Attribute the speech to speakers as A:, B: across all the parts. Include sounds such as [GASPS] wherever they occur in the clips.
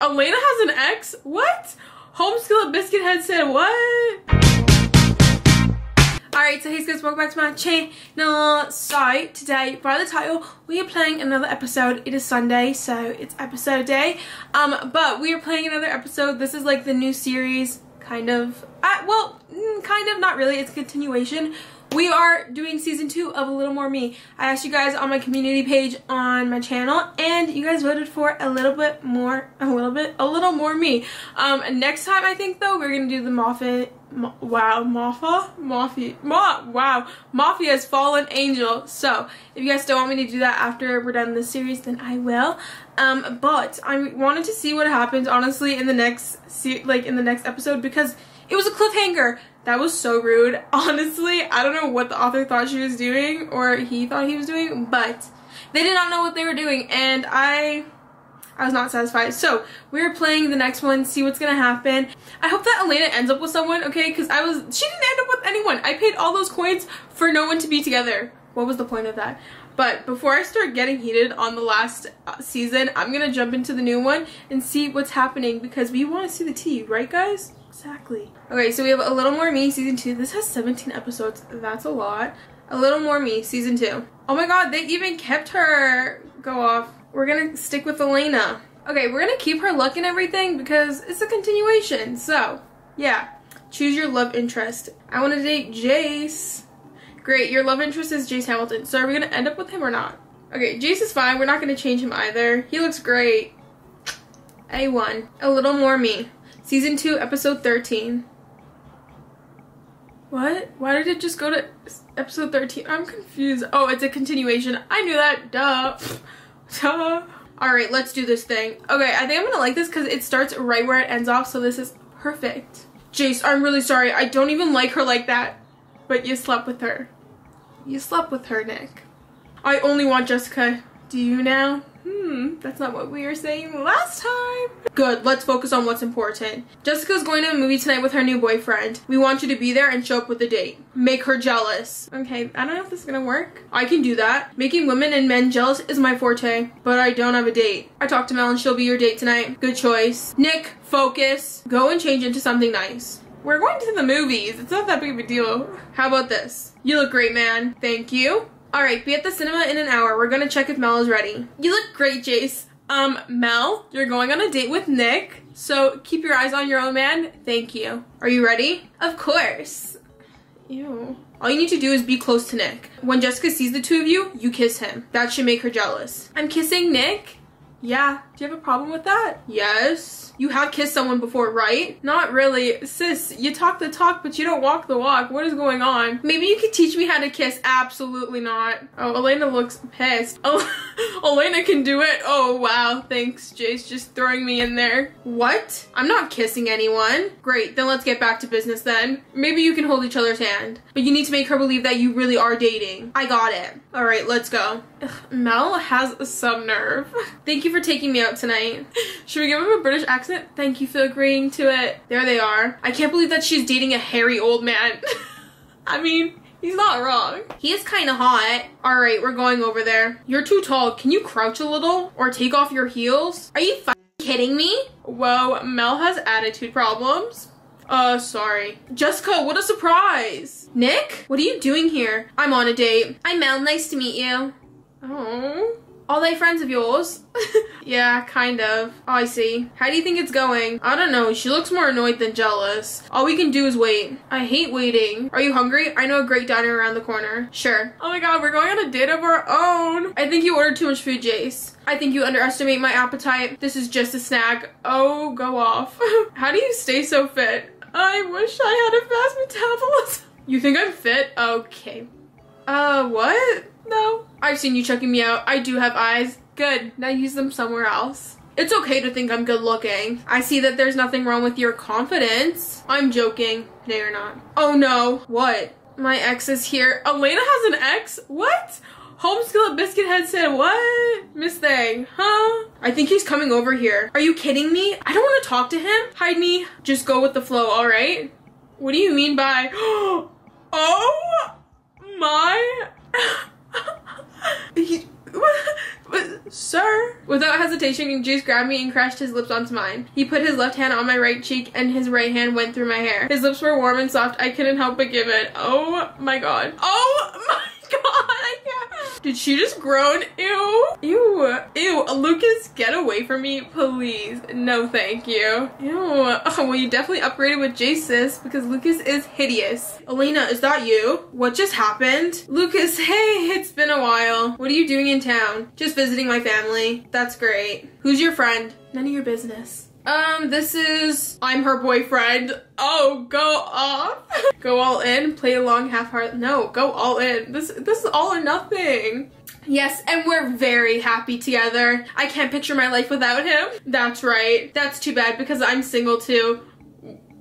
A: Elena has an ex? What? Homeschool Biscuit Head said what? Alright, so hey guys, welcome back to my channel. So, today, by the title, we are playing another episode. It is Sunday, so it's episode day. Um, but we are playing another episode. This is like the new series, kind of. Uh, well, mm, kind of, not really. It's continuation we are doing season two of A Little More Me. I asked you guys on my community page on my channel and you guys voted for a little bit more, a little bit, a little more me. Um, next time I think though, we're gonna do the Moffat, wow, Mafia? Mafia, Ma wow, Mafia's Fallen Angel. So, if you guys don't want me to do that after we're done this series, then I will. Um, but I wanted to see what happens honestly in the next, like in the next episode because it was a cliffhanger. That was so rude. [LAUGHS] Honestly, I don't know what the author thought she was doing or he thought he was doing, but they did not know what they were doing and I I was not satisfied. So we're playing the next one, see what's gonna happen. I hope that Elena ends up with someone, okay? Because I was, she didn't end up with anyone. I paid all those coins for no one to be together. What was the point of that? But before I start getting heated on the last uh, season, I'm gonna jump into the new one and see what's happening because we want to see the tea, right guys? Exactly. Okay, so we have A Little More Me Season 2. This has 17 episodes. That's a lot. A Little More Me Season 2. Oh my god, they even kept her go off. We're gonna stick with Elena. Okay, we're gonna keep her luck and everything because it's a continuation. So, yeah. Choose your love interest. I want to date Jace. Great, your love interest is Jace Hamilton. So are we gonna end up with him or not? Okay, Jace is fine. We're not gonna change him either. He looks great. A1. A little more me. Season 2, episode 13. What? Why did it just go to episode 13? I'm confused. Oh, it's a continuation. I knew that. Duh. [LAUGHS] Duh. Alright, let's do this thing. Okay, I think I'm gonna like this because it starts right where it ends off, so this is perfect. Jace, I'm really sorry. I don't even like her like that. But you slept with her. You slept with her, Nick. I only want Jessica. Do you now? Hmm, that's not what we were saying last time. Good, let's focus on what's important. Jessica's going to a movie tonight with her new boyfriend. We want you to be there and show up with a date. Make her jealous. Okay, I don't know if this is gonna work. I can do that. Making women and men jealous is my forte, but I don't have a date. I talked to Mel and she'll be your date tonight. Good choice. Nick, focus. Go and change into something nice. We're going to the movies. It's not that big of a deal. How about this? You look great, man. Thank you. Alright, be at the cinema in an hour. We're gonna check if Mel is ready. You look great, Jace. Um, Mel, you're going on a date with Nick, so keep your eyes on your own man. Thank you. Are you ready? Of course. Ew. All you need to do is be close to Nick. When Jessica sees the two of you, you kiss him. That should make her jealous. I'm kissing Nick? Yeah. Do you have a problem with that? Yes. You have kissed someone before, right? Not really. Sis, you talk the talk, but you don't walk the walk. What is going on? Maybe you could teach me how to kiss. Absolutely not. Oh, Elena looks pissed. [LAUGHS] Oh, [LAUGHS] Elena can do it. Oh, wow. Thanks, Jace. Just throwing me in there. What? I'm not kissing anyone. Great. Then let's get back to business then. Maybe you can hold each other's hand. But you need to make her believe that you really are dating. I got it. All right, let's go. Ugh, Mel has some nerve. [LAUGHS] Thank you for taking me out tonight. [LAUGHS] Should we give him a British accent? Thank you for agreeing to it. There they are. I can't believe that she's dating a hairy old man. I mean, He's not wrong. He is kind of hot. All right, we're going over there. You're too tall. Can you crouch a little or take off your heels? Are you kidding me? Whoa, Mel has attitude problems. Uh, sorry. Jessica, what a surprise. Nick, what are you doing here? I'm on a date. I'm Mel, nice to meet you. Oh. Are they friends of yours? [LAUGHS] yeah, kind of. Oh, I see. How do you think it's going? I don't know. She looks more annoyed than jealous. All we can do is wait. I hate waiting. Are you hungry? I know a great diner around the corner. Sure. Oh my god, we're going on a date of our own. I think you ordered too much food, Jace. I think you underestimate my appetite. This is just a snack. Oh, go off. [LAUGHS] How do you stay so fit? I wish I had a fast metabolism. [LAUGHS] You think I'm fit? Okay. Uh, what? No. I've seen you checking me out. I do have eyes. Good. Now use them somewhere else. It's okay to think I'm good looking. I see that there's nothing wrong with your confidence. I'm joking. No, you're not. Oh no. What? My ex is here. Elena has an ex? What? Homeschool at Biscuit Head said what? Miss Thing, huh? I think he's coming over here. Are you kidding me? I don't want to talk to him. Hide me. Just go with the flow, alright? What do you mean by... [GASPS] oh my... [LAUGHS] he, Sir? Without hesitation, Jace grabbed me and crashed his lips onto mine. He put his left hand on my right cheek and his right hand went through my hair. His lips were warm and soft. I couldn't help but give it. Oh my god. Oh my. Did she just groan? Ew. Ew. Ew. Lucas, get away from me, please. No, thank you. Ew. Oh, well, you definitely upgraded with Jace, because Lucas is hideous. Elena, is that you? What just happened? Lucas, hey, it's been a while. What are you doing in town? Just visiting my family. That's great. Who's your friend? None of your business. Um, this is I'm her boyfriend. Oh, go off. [LAUGHS] go all in, play along half heart. No, go all in. This this is all or nothing. Yes, and we're very happy together. I can't picture my life without him. That's right. That's too bad because I'm single too.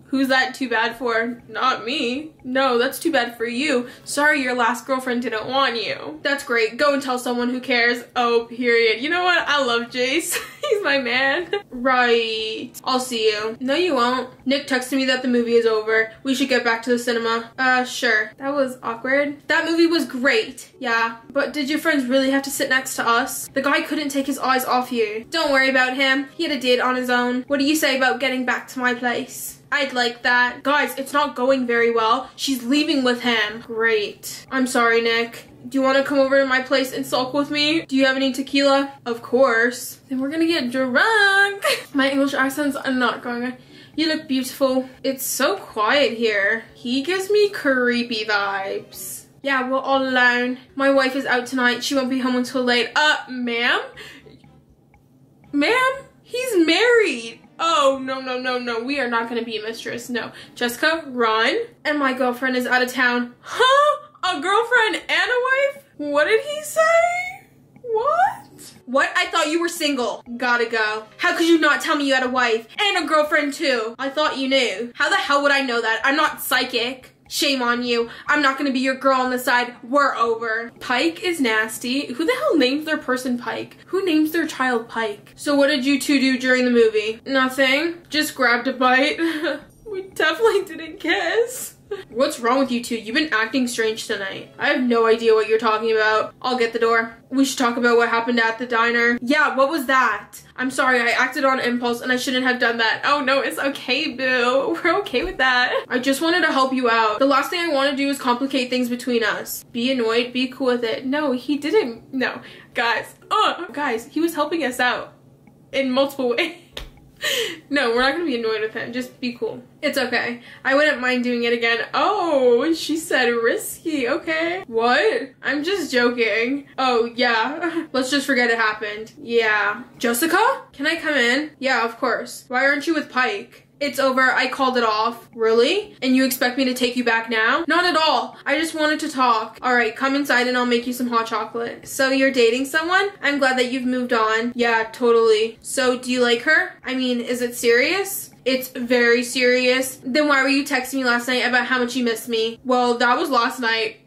A: Who's that too bad for? Not me. No, that's too bad for you. Sorry your last girlfriend didn't want you. That's great. Go and tell someone who cares. Oh, period. You know what? I love Jace. [LAUGHS] He's my man. Right. I'll see you. No, you won't. Nick texted me that the movie is over. We should get back to the cinema. Uh, sure. That was awkward. That movie was great. Yeah. But did your friends really have to sit next to us? The guy couldn't take his eyes off you. Don't worry about him. He had a date on his own. What do you say about getting back to my place? I'd like that. Guys, it's not going very well. She's leaving with him. Great. I'm sorry, Nick. Do you want to come over to my place and sulk with me? Do you have any tequila? Of course. Then we're gonna get drunk. [LAUGHS] my English accent's are not going on. You look beautiful. It's so quiet here. He gives me creepy vibes. Yeah, we're all alone. My wife is out tonight. She won't be home until late. Uh, ma'am? Ma'am? He's married. Oh, no, no, no, no. We are not going to be a mistress. No. Jessica, run. And my girlfriend is out of town. Huh? A girlfriend and a wife? What did he say? What? What? I thought you were single. Gotta go. How could you not tell me you had a wife? And a girlfriend too. I thought you knew. How the hell would I know that? I'm not psychic. Shame on you. I'm not gonna be your girl on the side. We're over. Pike is nasty. Who the hell names their person Pike? Who names their child Pike? So what did you two do during the movie? Nothing. Just grabbed a bite. [LAUGHS] we definitely didn't kiss. What's wrong with you two? You've been acting strange tonight. I have no idea what you're talking about. I'll get the door. We should talk about what happened at the diner. Yeah, what was that? I'm sorry, I acted on impulse and I shouldn't have done that. Oh no, it's okay, boo. [LAUGHS] We're okay with that. I just wanted to help you out. The last thing I want to do is complicate things between us. Be annoyed, be cool with it. No, he didn't. No. Guys, oh, guys, he was helping us out in multiple [LAUGHS] ways [LAUGHS] no, we're not gonna be annoyed with him. Just be cool. It's okay. I wouldn't mind doing it again. Oh, she said risky. Okay. What? I'm just joking. Oh, yeah. [LAUGHS] Let's just forget it happened. Yeah. Jessica? Can I come in? Yeah, of course. Why aren't you with Pike? It's over. I called it off. Really? And you expect me to take you back now? Not at all. I just wanted to talk. All right, come inside and I'll make you some hot chocolate. So you're dating someone? I'm glad that you've moved on. Yeah, totally. So do you like her? I mean, is it serious? It's very serious. Then why were you texting me last night about how much you missed me? Well, that was last night.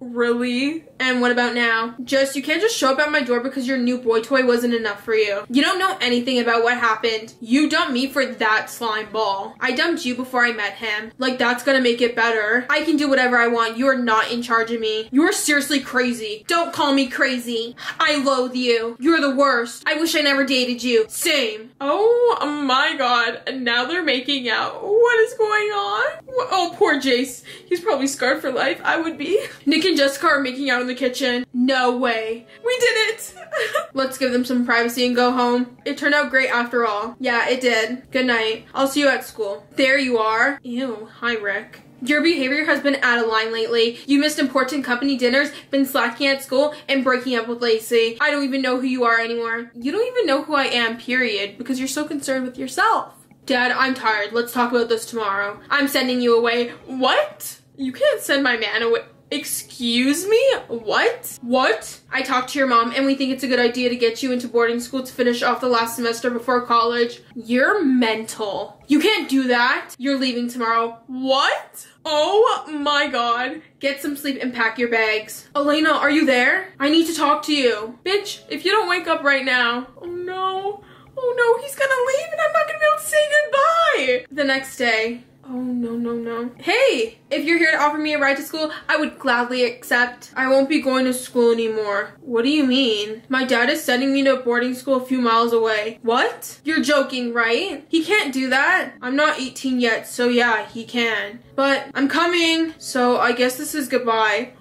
A: Really? And what about now? Just, you can't just show up at my door because your new boy toy wasn't enough for you. You don't know anything about what happened. You dumped me for that slime ball. I dumped you before I met him. Like, that's gonna make it better. I can do whatever I want. You are not in charge of me. You are seriously crazy. Don't call me crazy. I loathe you. You're the worst. I wish I never dated you. Same. Oh my god. And now they're making out. What is going on? Oh, poor Jace. He's probably scarred for life. I would be. Nick and Jessica are making out in the kitchen. No way. We did it! [LAUGHS] Let's give them some privacy and go home. It turned out great after all. Yeah, it did. Good night. I'll see you at school. There you are. Ew. Hi, Rick. Your behavior has been out of line lately. You missed important company dinners, been slacking at school, and breaking up with Lacey. I don't even know who you are anymore. You don't even know who I am, period, because you're so concerned with yourself. Dad, I'm tired. Let's talk about this tomorrow. I'm sending you away. What? You can't send my man away. Excuse me? What? What? I talked to your mom and we think it's a good idea to get you into boarding school to finish off the last semester before college. You're mental. You can't do that. You're leaving tomorrow. What? Oh my god. Get some sleep and pack your bags. Elena, are you there? I need to talk to you. Bitch, if you don't wake up right now. Oh no. Oh no, he's gonna leave and I'm not gonna be able to say goodbye. The next day. Oh, no, no, no. Hey, if you're here to offer me a ride to school, I would gladly accept. I won't be going to school anymore. What do you mean? My dad is sending me to a boarding school a few miles away. What? You're joking, right? He can't do that. I'm not 18 yet, so yeah, he can. But I'm coming, so I guess this is goodbye.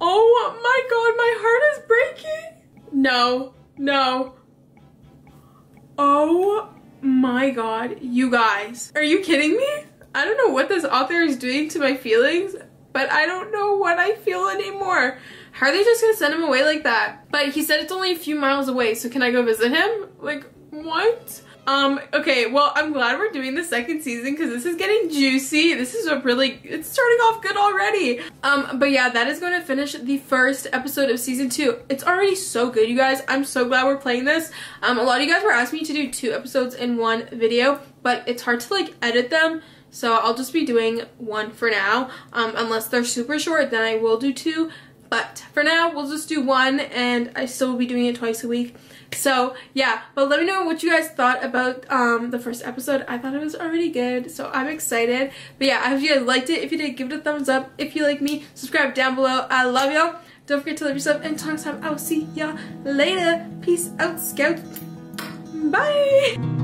A: Oh my god, my heart is breaking. No, no. Oh my god, you guys. Are you kidding me? I don't know what this author is doing to my feelings, but I don't know what I feel anymore. How are they just gonna send him away like that? But he said it's only a few miles away, so can I go visit him? Like, what? Um, okay, well, I'm glad we're doing the second season because this is getting juicy. This is a really, it's starting off good already. Um, but yeah, that is going to finish the first episode of season two. It's already so good, you guys. I'm so glad we're playing this. Um, a lot of you guys were asking me to do two episodes in one video, but it's hard to like edit them. So I'll just be doing one for now. Um, unless they're super short, then I will do two. But for now, we'll just do one and I still will be doing it twice a week. So yeah, but let me know what you guys thought about um, the first episode. I thought it was already good, so I'm excited. But yeah, I hope you guys liked it. If you did, give it a thumbs up. If you like me, subscribe down below. I love y'all. Don't forget to love yourself. And next time, I'll see y'all later. Peace out, Scout. Bye.